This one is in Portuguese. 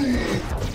Yeah.